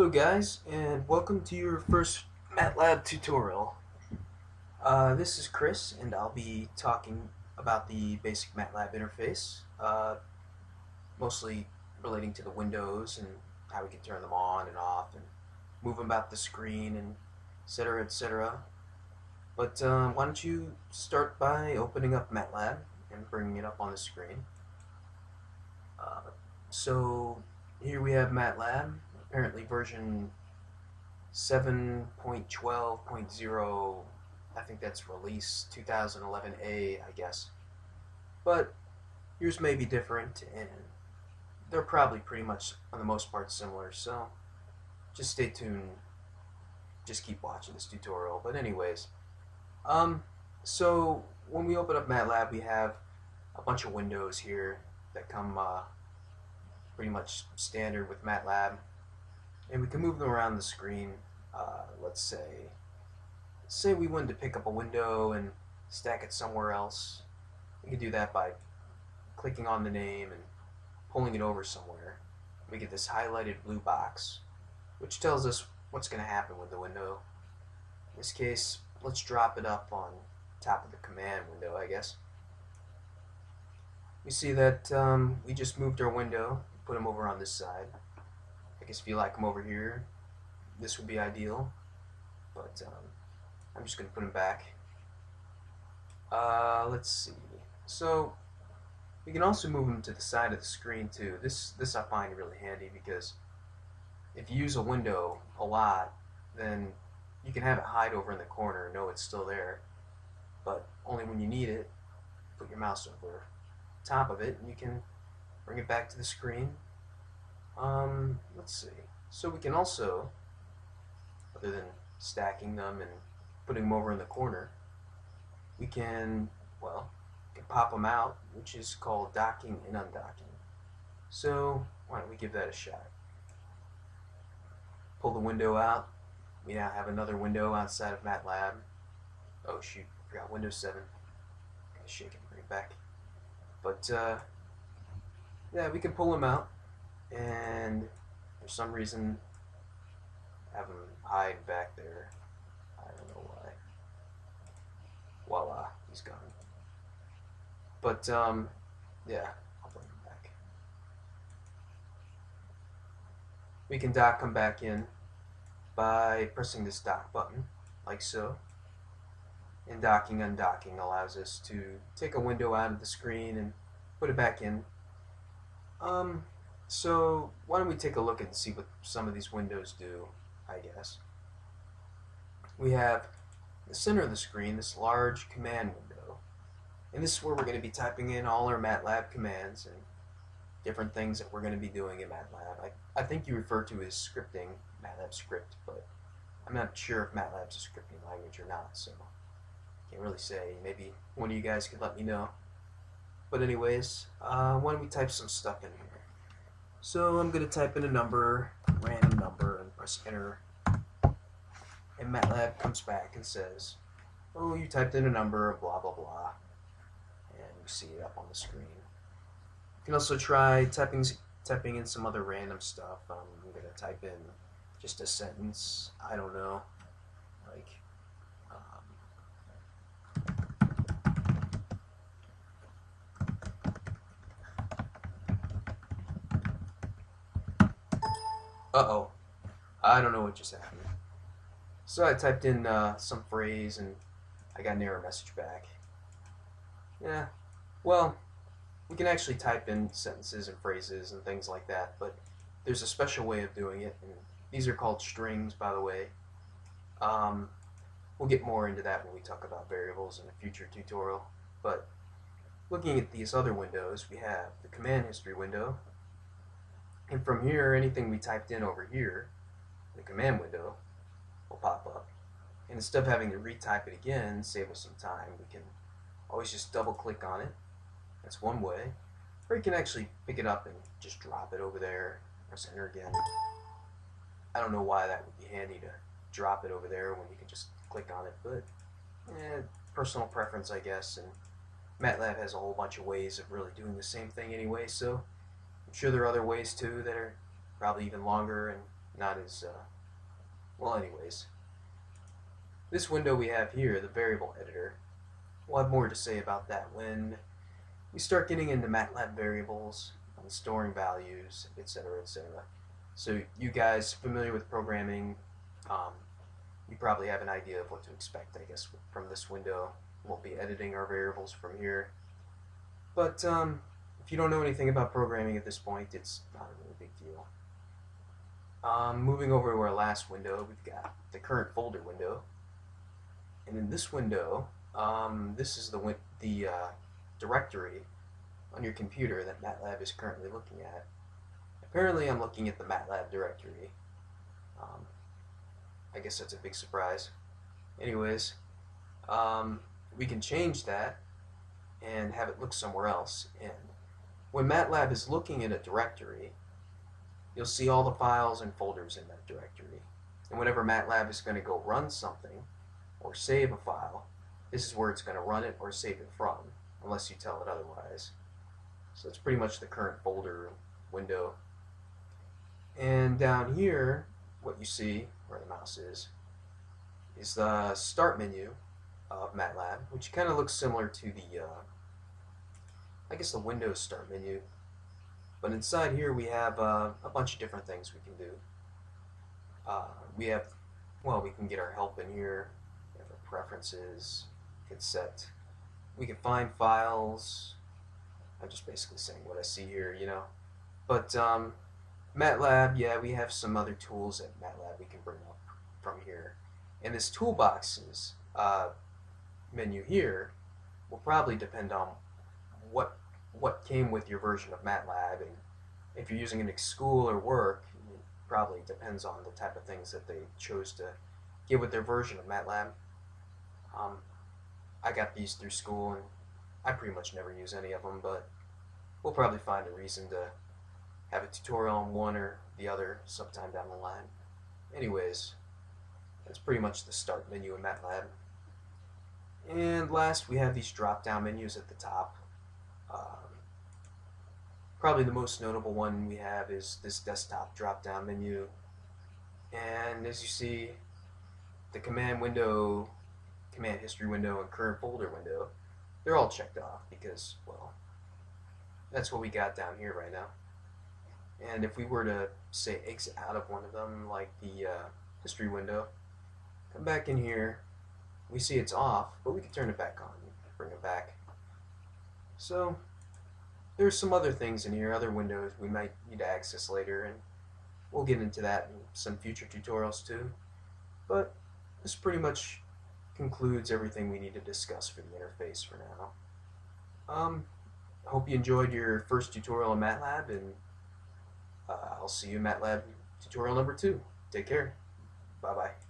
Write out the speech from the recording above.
Hello guys, and welcome to your first MATLAB tutorial. Uh, this is Chris, and I'll be talking about the basic MATLAB interface, uh, mostly relating to the windows and how we can turn them on and off and move about the screen and etc. etc. But uh, why don't you start by opening up MATLAB and bringing it up on the screen. Uh, so here we have MATLAB apparently version 7.12.0 I think that's release 2011A I guess. But yours may be different and they're probably pretty much on the most part similar so just stay tuned. Just keep watching this tutorial. But anyways um so when we open up MATLAB we have a bunch of windows here that come uh, pretty much standard with MATLAB and we can move them around the screen. Uh, let's say, say we wanted to pick up a window and stack it somewhere else. We can do that by clicking on the name and pulling it over somewhere. We get this highlighted blue box, which tells us what's going to happen with the window. In this case, let's drop it up on top of the command window, I guess. We see that um, we just moved our window, put them over on this side. I guess if you like them over here, this would be ideal. But um, I'm just going to put them back. Uh, let's see. So we can also move them to the side of the screen too. This this I find really handy because if you use a window a lot, then you can have it hide over in the corner and know it's still there. But only when you need it, put your mouse over top of it and you can bring it back to the screen um, let's see. So we can also, other than stacking them and putting them over in the corner, we can, well, can pop them out, which is called docking and undocking. So why don't we give that a shot? Pull the window out. We now have another window outside of MATLAB. Oh shoot, forgot Windows 7. Gotta shake it, bring it back. But uh, yeah, we can pull them out and for some reason have him hide back there. I don't know why. Voila, he's gone. But um, yeah, I'll bring him back. We can dock him back in by pressing this dock button, like so. And docking undocking allows us to take a window out of the screen and put it back in. Um, so why don't we take a look and see what some of these windows do, I guess. We have the center of the screen, this large command window. And this is where we're going to be typing in all our MATLAB commands and different things that we're going to be doing in MATLAB. I, I think you refer to as scripting, MATLAB script, but I'm not sure if MATLAB's a scripting language or not, so can't really say. Maybe one of you guys could let me know. But anyways, uh, why don't we type some stuff in here? So I'm going to type in a number, random number, and press enter. And MATLAB comes back and says, oh, you typed in a number, blah, blah, blah. And you see it up on the screen. You can also try typing, typing in some other random stuff. Um, I'm going to type in just a sentence. I don't know. Like, Uh-oh. I don't know what just happened. So I typed in uh, some phrase and I got an error message back. Yeah, well, we can actually type in sentences and phrases and things like that, but there's a special way of doing it, and these are called strings, by the way. Um, we'll get more into that when we talk about variables in a future tutorial, but looking at these other windows, we have the command history window, and from here, anything we typed in over here, the command window, will pop up. And instead of having to retype it again, save us some time, we can always just double click on it. That's one way. Or you can actually pick it up and just drop it over there, press enter again. I don't know why that would be handy to drop it over there when you can just click on it, but eh, personal preference, I guess. And MATLAB has a whole bunch of ways of really doing the same thing anyway, so I'm sure there are other ways too that are probably even longer and not as uh, well. Anyways, this window we have here, the variable editor, we'll have more to say about that when we start getting into MATLAB variables and storing values, etc., etc. So you guys familiar with programming, um, you probably have an idea of what to expect, I guess, from this window. We'll be editing our variables from here. But um, if you don't know anything about programming at this point, it's not a really big deal. Um, moving over to our last window, we've got the current folder window. And in this window, um, this is the, the uh, directory on your computer that MATLAB is currently looking at. Apparently I'm looking at the MATLAB directory. Um, I guess that's a big surprise. Anyways, um, we can change that and have it look somewhere else. When MATLAB is looking at a directory, you'll see all the files and folders in that directory. And whenever MATLAB is going to go run something or save a file, this is where it's going to run it or save it from, unless you tell it otherwise. So it's pretty much the current folder window. And down here, what you see, where the mouse is, is the start menu of MATLAB, which kind of looks similar to the, uh, I guess the Windows start menu. But inside here we have uh, a bunch of different things we can do. Uh, we have, well, we can get our help in here. We have our preferences. We can set. We can find files. I'm just basically saying what I see here, you know. But um, MATLAB, yeah, we have some other tools at MATLAB we can bring up from here. And this toolboxes uh, menu here will probably depend on what what came with your version of MATLAB. And if you're using it in school or work, it probably depends on the type of things that they chose to get with their version of MATLAB. Um, I got these through school, and I pretty much never use any of them, but we'll probably find a reason to have a tutorial on one or the other sometime down the line. Anyways, that's pretty much the start menu in MATLAB. And last, we have these drop-down menus at the top. Um, probably the most notable one we have is this desktop drop-down menu. And as you see, the command window, command history window, and current folder window, they're all checked off because, well, that's what we got down here right now. And if we were to, say, exit out of one of them, like the uh, history window, come back in here, we see it's off, but we can turn it back on, bring it back. So, there's some other things in here, other windows we might need to access later, and we'll get into that in some future tutorials too. But this pretty much concludes everything we need to discuss for the interface for now. Um, hope you enjoyed your first tutorial in MATLAB, and uh, I'll see you in MATLAB tutorial number two. Take care. Bye-bye.